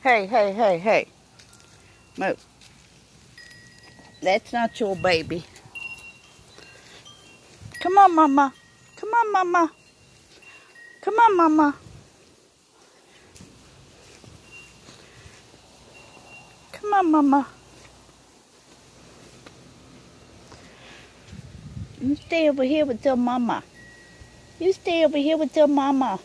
Hey, hey, hey, hey. Move. That's not your baby. Come on, Mama. Come on, Mama. Come on, Mama. Come on, Mama. You stay over here with your mama. You stay over here with your mama.